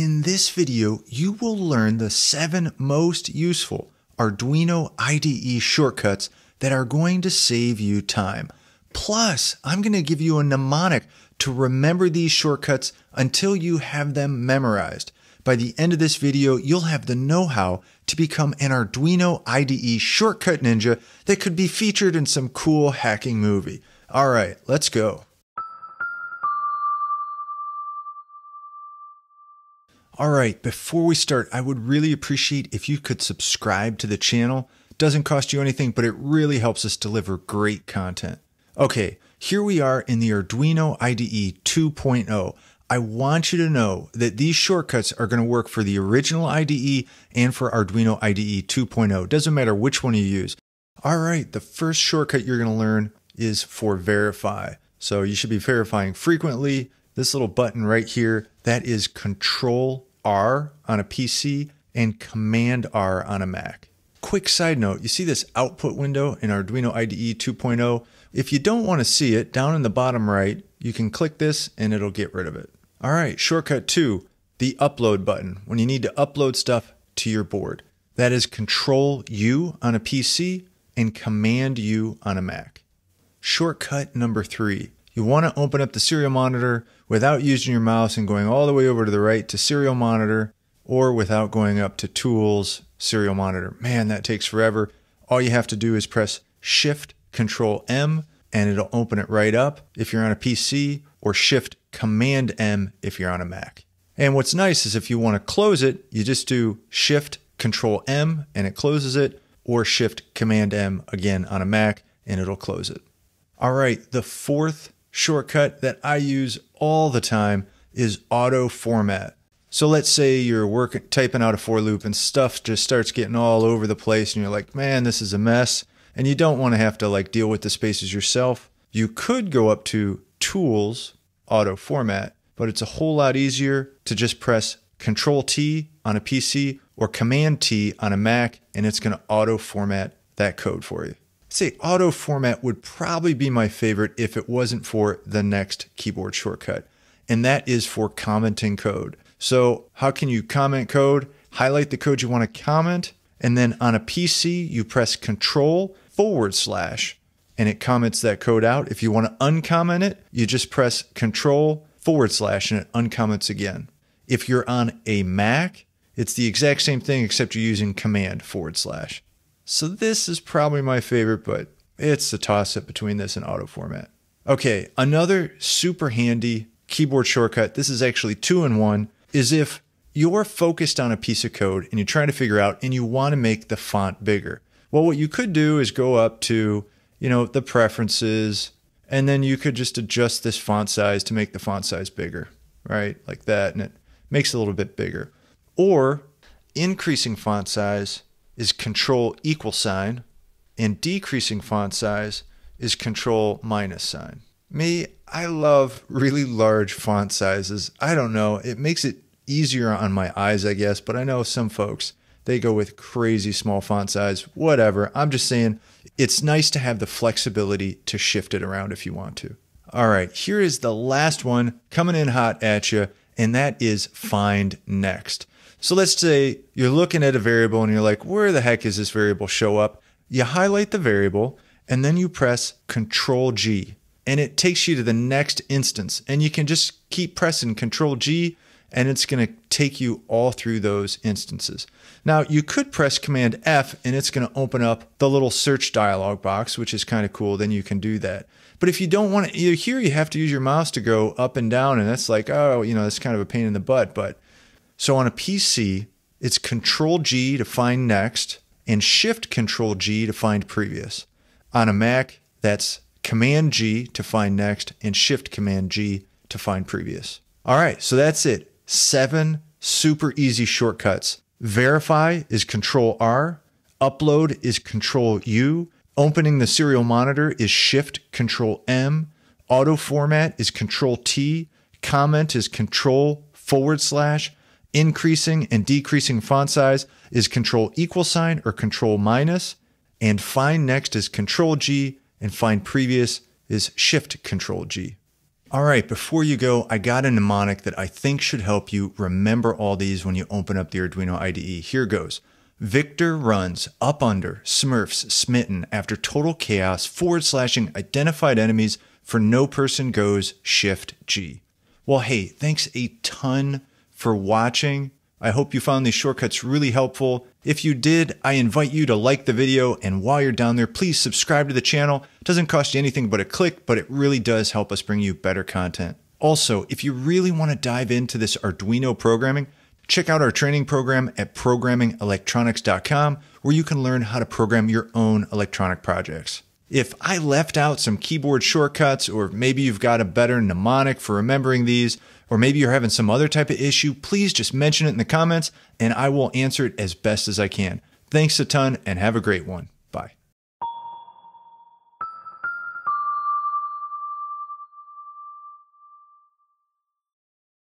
In this video, you will learn the seven most useful Arduino IDE shortcuts that are going to save you time. Plus, I'm going to give you a mnemonic to remember these shortcuts until you have them memorized. By the end of this video, you'll have the know-how to become an Arduino IDE shortcut ninja that could be featured in some cool hacking movie. All right, let's go. All right, before we start, I would really appreciate if you could subscribe to the channel. It doesn't cost you anything, but it really helps us deliver great content. Okay, here we are in the Arduino IDE 2.0. I want you to know that these shortcuts are going to work for the original IDE and for Arduino IDE 2.0. Doesn't matter which one you use. All right, the first shortcut you're going to learn is for verify. So you should be verifying frequently. This little button right here, that is control R on a PC and Command R on a Mac. Quick side note, you see this output window in Arduino IDE 2.0? If you don't want to see it, down in the bottom right, you can click this and it'll get rid of it. All right, shortcut two, the upload button, when you need to upload stuff to your board. That is Control U on a PC and Command U on a Mac. Shortcut number three, you want to open up the serial monitor without using your mouse and going all the way over to the right to serial monitor or without going up to tools, serial monitor. Man, that takes forever. All you have to do is press shift control M and it'll open it right up if you're on a PC or shift command M if you're on a Mac. And what's nice is if you want to close it, you just do shift control M and it closes it or shift command M again on a Mac and it'll close it. All right, the fourth shortcut that I use all the time is auto format. So let's say you're working typing out a for loop and stuff just starts getting all over the place and you're like, "Man, this is a mess." And you don't want to have to like deal with the spaces yourself. You could go up to tools, auto format, but it's a whole lot easier to just press control T on a PC or command T on a Mac and it's going to auto format that code for you say auto format would probably be my favorite if it wasn't for the next keyboard shortcut, and that is for commenting code. So, how can you comment code? Highlight the code you want to comment, and then on a PC, you press Control forward slash, and it comments that code out. If you want to uncomment it, you just press Control forward slash, and it uncomments again. If you're on a Mac, it's the exact same thing except you're using Command forward slash. So this is probably my favorite, but it's a toss up between this and auto format. Okay, another super handy keyboard shortcut, this is actually two in one, is if you're focused on a piece of code and you're trying to figure out and you want to make the font bigger. Well, what you could do is go up to, you know, the preferences, and then you could just adjust this font size to make the font size bigger, right? Like that, and it makes it a little bit bigger. Or increasing font size is control equal sign, and decreasing font size is control minus sign. Me, I love really large font sizes. I don't know, it makes it easier on my eyes, I guess, but I know some folks, they go with crazy small font size, whatever. I'm just saying it's nice to have the flexibility to shift it around if you want to. All right, here is the last one coming in hot at you, and that is find next. So let's say you're looking at a variable and you're like, where the heck is this variable show up? You highlight the variable and then you press Control G and it takes you to the next instance. And you can just keep pressing Control G and it's going to take you all through those instances. Now, you could press Command F and it's going to open up the little search dialog box, which is kind of cool. Then you can do that. But if you don't want to, here you have to use your mouse to go up and down, and that's like, oh, you know, that's kind of a pain in the butt. But so on a PC, it's Control G to find next and Shift Control G to find previous. On a Mac, that's Command G to find next and Shift Command G to find previous. All right, so that's it. Seven super easy shortcuts. Verify is Control R, upload is Control U, opening the serial monitor is Shift Control M, auto format is Control T, comment is Control forward slash, increasing and decreasing font size is control equal sign or control minus, and find next is control G, and find previous is shift control G. All right, before you go, I got a mnemonic that I think should help you remember all these when you open up the Arduino IDE. Here goes. Victor runs up under Smurfs smitten after total chaos forward slashing identified enemies for no person goes shift G. Well, hey, thanks a ton for watching. I hope you found these shortcuts really helpful. If you did, I invite you to like the video and while you're down there, please subscribe to the channel. It doesn't cost you anything but a click, but it really does help us bring you better content. Also, if you really want to dive into this Arduino programming, check out our training program at programmingelectronics.com where you can learn how to program your own electronic projects. If I left out some keyboard shortcuts, or maybe you've got a better mnemonic for remembering these, or maybe you're having some other type of issue, please just mention it in the comments and I will answer it as best as I can. Thanks a ton and have a great one.